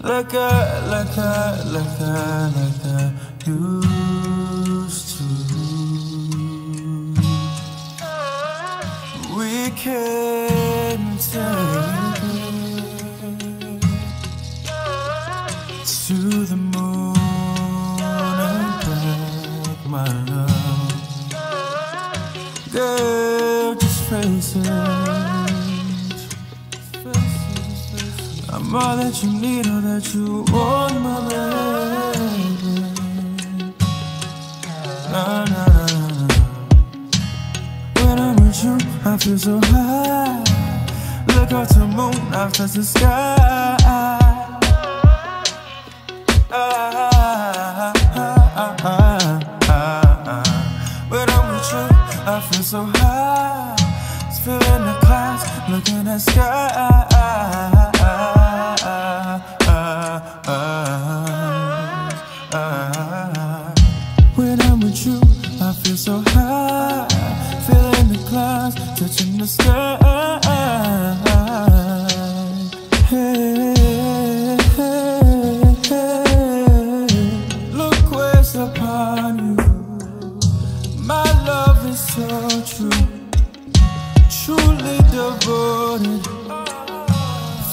like I, like I, like I, like I used to. We can take it to the moon and back, my love. Girl, just face it. I'm all that you need, all that you want, my baby. Na, na, na, na, na. When I'm with you, I feel so high. Look out the moon, I touch the sky. Ah, ah, ah, ah, ah. When I'm with you, I feel so high. Feeling the clouds, looking at sky. With you, I feel so high. Feeling the clouds, touching the sky. Hey, hey, hey. Look where's upon you. My love is so true, truly devoted.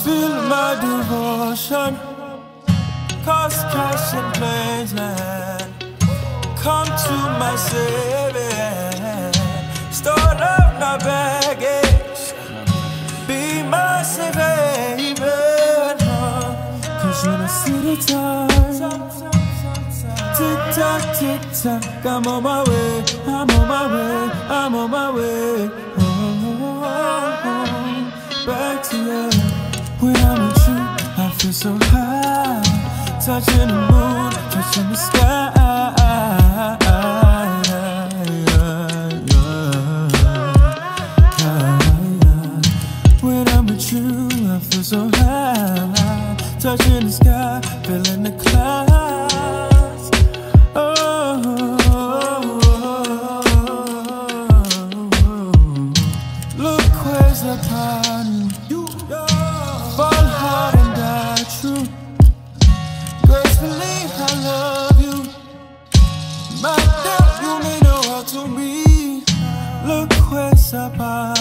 Feel my devotion. Cause cash and land. Come to my saving. Start up my baggage. Be my haven. Cause when I see the time. Tick tock, tick tock. I'm on my way. I'm on my way. I'm on my way. Oh. Back to you. When I'm with you, I feel so high. Touching the moon, touching the sky. I feel so high. Touching the sky, feeling the clouds. Oh, look where's upon you. Fall hard and die true. Gracefully, I love you. My girl, you mean the world to me. Look where's the you.